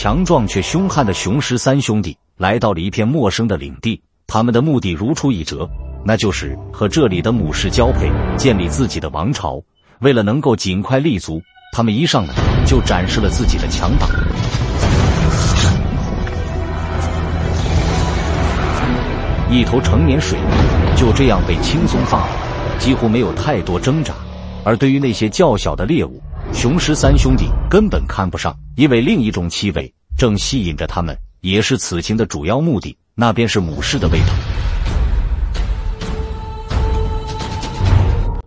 强壮却凶悍的雄狮三兄弟来到了一片陌生的领地，他们的目的如出一辙，那就是和这里的母狮交配，建立自己的王朝。为了能够尽快立足，他们一上来就展示了自己的强大。一头成年水牛就这样被轻松放了，几乎没有太多挣扎。而对于那些较小的猎物，雄狮三兄弟根本看不上，因为另一种气味正吸引着他们，也是此行的主要目的，那便是母狮的味道。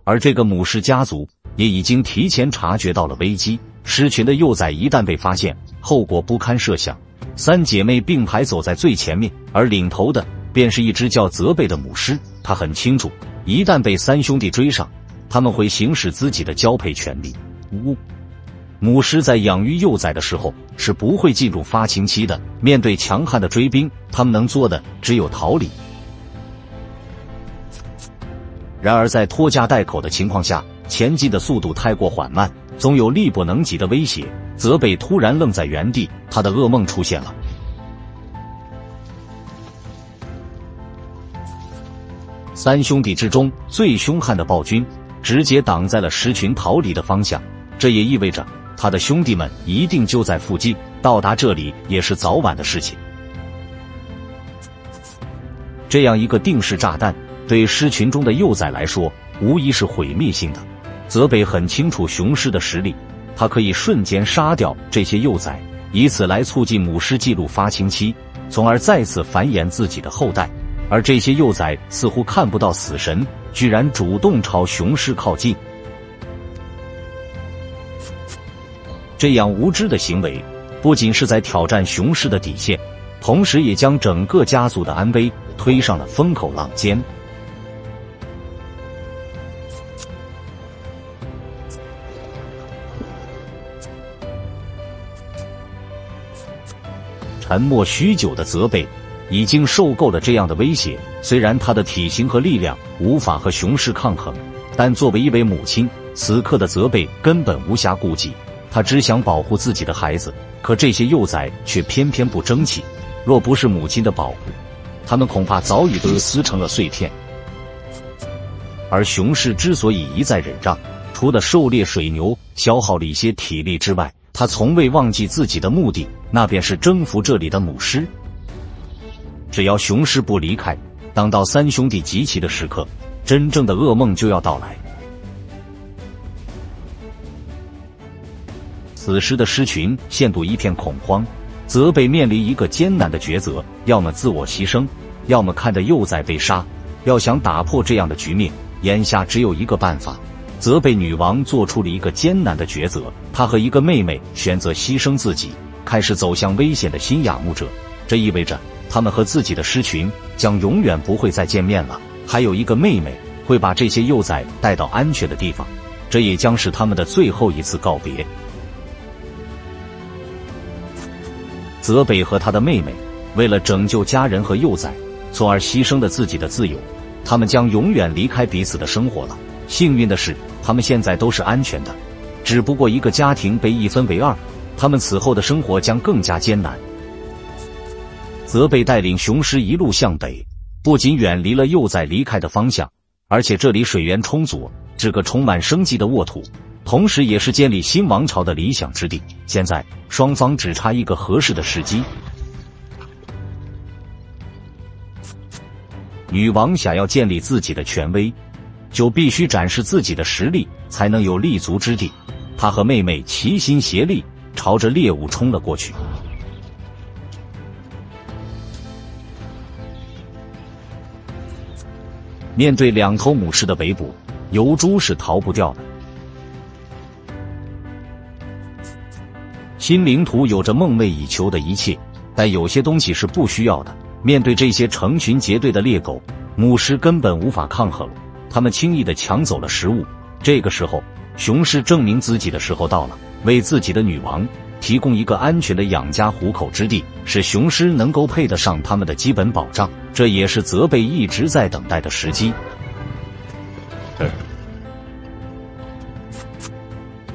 而这个母狮家族也已经提前察觉到了危机，狮群的幼崽一旦被发现，后果不堪设想。三姐妹并排走在最前面，而领头的便是一只叫泽贝的母狮。他很清楚，一旦被三兄弟追上，他们会行使自己的交配权利。呜，母狮在养育幼崽的时候是不会进入发情期的。面对强悍的追兵，他们能做的只有逃离。然而，在拖家带口的情况下，前进的速度太过缓慢，总有力不能及的威胁。泽贝突然愣在原地，他的噩梦出现了。三兄弟之中最凶悍的暴君，直接挡在了狮群逃离的方向。这也意味着他的兄弟们一定就在附近，到达这里也是早晚的事情。这样一个定时炸弹，对狮群中的幼崽来说，无疑是毁灭性的。泽北很清楚雄狮的实力，他可以瞬间杀掉这些幼崽，以此来促进母狮记录发情期，从而再次繁衍自己的后代。而这些幼崽似乎看不到死神，居然主动朝雄狮靠近。这样无知的行为，不仅是在挑战雄狮的底线，同时也将整个家族的安危推上了风口浪尖。沉默许久的泽贝已经受够了这样的威胁。虽然他的体型和力量无法和雄狮抗衡，但作为一位母亲，此刻的泽贝根本无暇顾及。他只想保护自己的孩子，可这些幼崽却偏偏不争气。若不是母亲的保护，他们恐怕早已被 撕成了碎片。而雄狮之所以一再忍让，除了狩猎水牛消耗了一些体力之外，他从未忘记自己的目的，那便是征服这里的母狮。只要雄狮不离开，当到三兄弟集齐的时刻，真正的噩梦就要到来。此时的狮群陷入一片恐慌，泽贝面临一个艰难的抉择：要么自我牺牲，要么看着幼崽被杀。要想打破这样的局面，眼下只有一个办法。泽贝女王做出了一个艰难的抉择，她和一个妹妹选择牺牲自己，开始走向危险的新仰慕者。这意味着他们和自己的狮群将永远不会再见面了。还有一个妹妹会把这些幼崽带到安全的地方，这也将是他们的最后一次告别。泽北和他的妹妹为了拯救家人和幼崽，从而牺牲了自己的自由。他们将永远离开彼此的生活了。幸运的是，他们现在都是安全的。只不过一个家庭被一分为二，他们此后的生活将更加艰难。泽北带领雄狮一路向北，不仅远离了幼崽离开的方向，而且这里水源充足，是个充满生机的沃土。同时，也是建立新王朝的理想之地。现在，双方只差一个合适的时机。女王想要建立自己的权威，就必须展示自己的实力，才能有立足之地。她和妹妹齐心协力，朝着猎物冲了过去。面对两头母狮的围捕，油猪是逃不掉的。新领土有着梦寐以求的一切，但有些东西是不需要的。面对这些成群结队的猎狗，母狮根本无法抗衡，他们轻易的抢走了食物。这个时候，雄狮证明自己的时候到了，为自己的女王提供一个安全的养家糊口之地，是雄狮能够配得上他们的基本保障。这也是泽贝一直在等待的时机。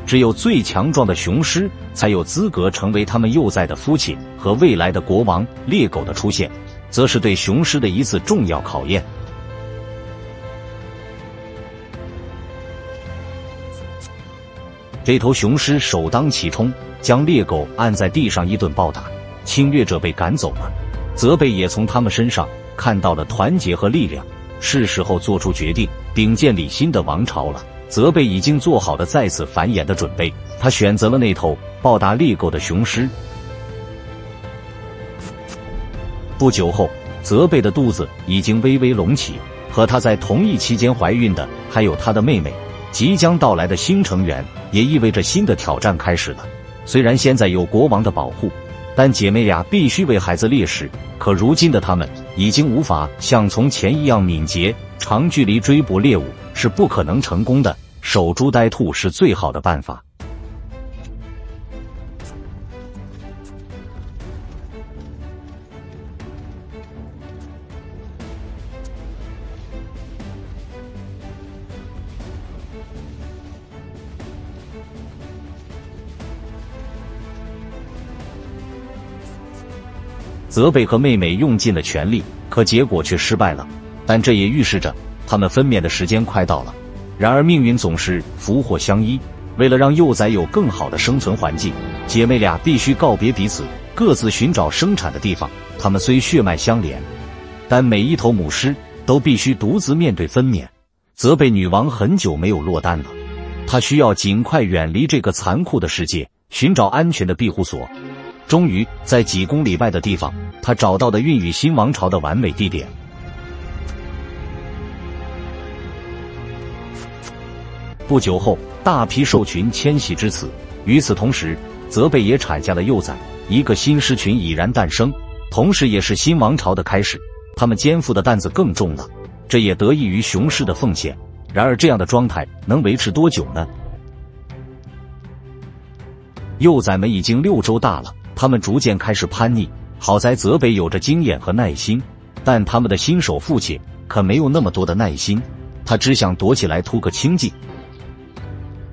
只有最强壮的雄狮才有资格成为他们幼崽的父亲和未来的国王。猎狗的出现，则是对雄狮的一次重要考验。这头雄狮首当其冲，将猎狗按在地上一顿暴打，侵略者被赶走了。泽贝也从他们身上看到了团结和力量，是时候做出决定，并建立新的王朝了。泽贝已经做好了再次繁衍的准备，他选择了那头暴打猎狗的雄狮。不久后，泽贝的肚子已经微微隆起，和他在同一期间怀孕的还有他的妹妹。即将到来的新成员也意味着新的挑战开始了。虽然现在有国王的保护，但姐妹俩必须为孩子猎食。可如今的他们已经无法像从前一样敏捷，长距离追捕猎物。是不可能成功的，守株待兔是最好的办法。泽北和妹妹用尽了全力，可结果却失败了。但这也预示着。他们分娩的时间快到了，然而命运总是福祸相依。为了让幼崽有更好的生存环境，姐妹俩必须告别彼此，各自寻找生产的地方。她们虽血脉相连，但每一头母狮都必须独自面对分娩。责备女王很久没有落单了，她需要尽快远离这个残酷的世界，寻找安全的庇护所。终于，在几公里外的地方，她找到了孕育新王朝的完美地点。不久后，大批兽群迁徙至此。与此同时，泽贝也产下了幼崽，一个新狮群已然诞生，同时也是新王朝的开始。他们肩负的担子更重了，这也得益于雄狮的奉献。然而，这样的状态能维持多久呢？幼崽们已经六周大了，他们逐渐开始叛逆。好在泽北有着经验和耐心，但他们的新手父亲可没有那么多的耐心，他只想躲起来图个清静。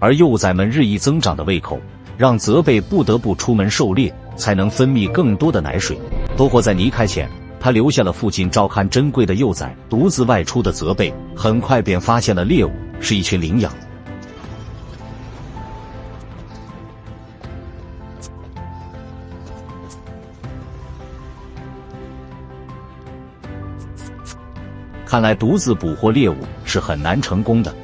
而幼崽们日益增长的胃口，让泽贝不得不出门狩猎，才能分泌更多的奶水。不过在离开前，他留下了父亲照看珍贵的幼崽。独自外出的泽贝很快便发现了猎物，是一群羚羊。看来独自捕获猎物是很难成功的。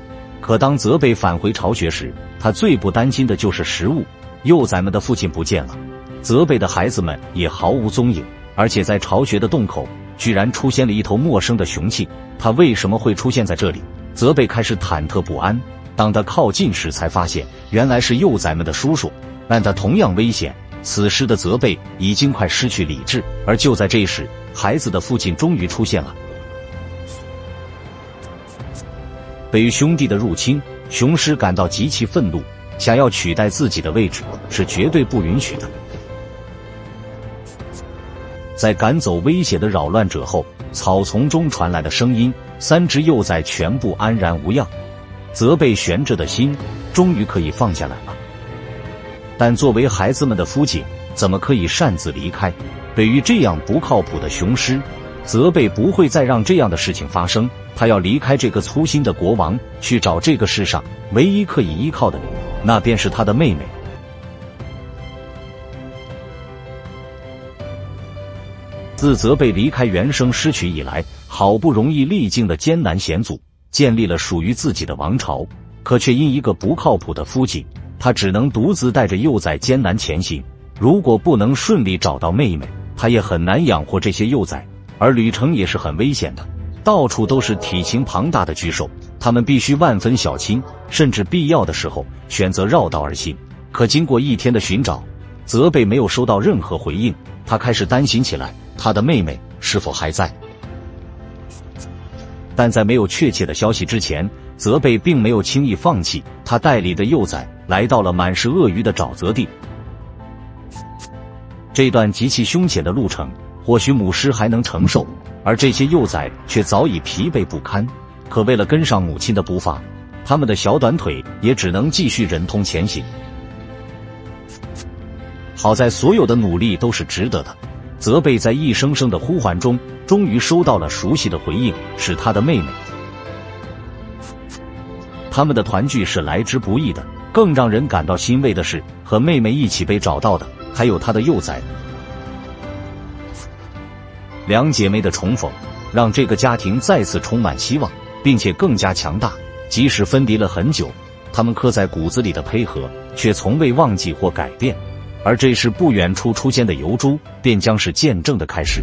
可当泽贝返回巢穴时，他最不担心的就是食物。幼崽们的父亲不见了，泽贝的孩子们也毫无踪影，而且在巢穴的洞口居然出现了一头陌生的雄性。他为什么会出现在这里？泽贝开始忐忑不安。当他靠近时，才发现原来是幼崽们的叔叔，但他同样危险。此时的泽贝已经快失去理智，而就在这时，孩子的父亲终于出现了。对于兄弟的入侵，雄狮感到极其愤怒，想要取代自己的位置是绝对不允许的。在赶走威胁的扰乱者后，草丛中传来的声音，三只幼崽全部安然无恙，责备悬着的心终于可以放下来了。但作为孩子们的父亲，怎么可以擅自离开？对于这样不靠谱的雄狮，泽贝不会再让这样的事情发生。他要离开这个粗心的国王，去找这个世上唯一可以依靠的人，那便是他的妹妹。自泽贝离开原生狮群以来，好不容易历尽了艰难险阻，建立了属于自己的王朝，可却因一个不靠谱的父亲，他只能独自带着幼崽艰难前行。如果不能顺利找到妹妹，他也很难养活这些幼崽，而旅程也是很危险的。到处都是体型庞大的巨兽，他们必须万分小心，甚至必要的时候选择绕道而行。可经过一天的寻找，泽贝没有收到任何回应，他开始担心起来，他的妹妹是否还在？但在没有确切的消息之前，泽贝并没有轻易放弃。他带领的幼崽来到了满是鳄鱼的沼泽地。这段极其凶险的路程，或许母狮还能承受。而这些幼崽却早已疲惫不堪，可为了跟上母亲的步伐，他们的小短腿也只能继续忍痛前行。好在所有的努力都是值得的。泽贝在一声声的呼唤中，终于收到了熟悉的回应，是他的妹妹。他们的团聚是来之不易的，更让人感到欣慰的是，和妹妹一起被找到的还有他的幼崽。两姐妹的重逢，让这个家庭再次充满希望，并且更加强大。即使分离了很久，他们刻在骨子里的配合却从未忘记或改变。而这时，不远处出现的尤珠，便将是见证的开始。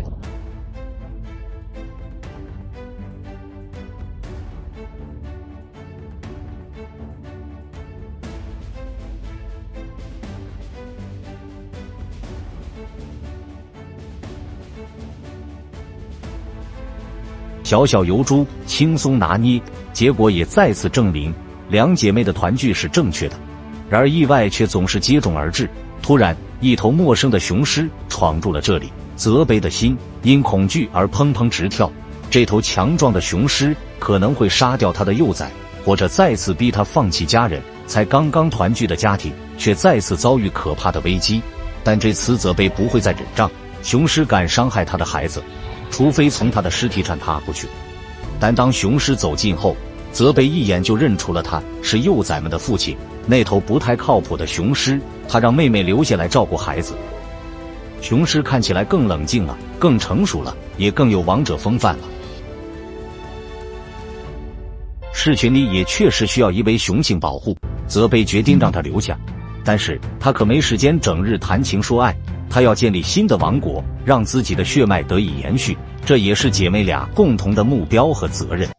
小小油猪轻松拿捏，结果也再次证明两姐妹的团聚是正确的。然而，意外却总是接踵而至。突然，一头陌生的雄狮闯入了这里，泽贝的心因恐惧而砰砰直跳。这头强壮的雄狮可能会杀掉他的幼崽，或者再次逼他放弃家人。才刚刚团聚的家庭，却再次遭遇可怕的危机。但这次泽贝不会再忍让，雄狮敢伤害他的孩子，除非从他的尸体上踏过去。但当雄狮走近后，泽贝一眼就认出了他是幼崽们的父亲。那头不太靠谱的雄狮，他让妹妹留下来照顾孩子。雄狮看起来更冷静了，更成熟了，也更有王者风范了。狮群里也确实需要一位雄性保护，泽贝决定让他留下。但是他可没时间整日谈情说爱，他要建立新的王国，让自己的血脉得以延续，这也是姐妹俩共同的目标和责任。